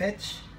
Pitch.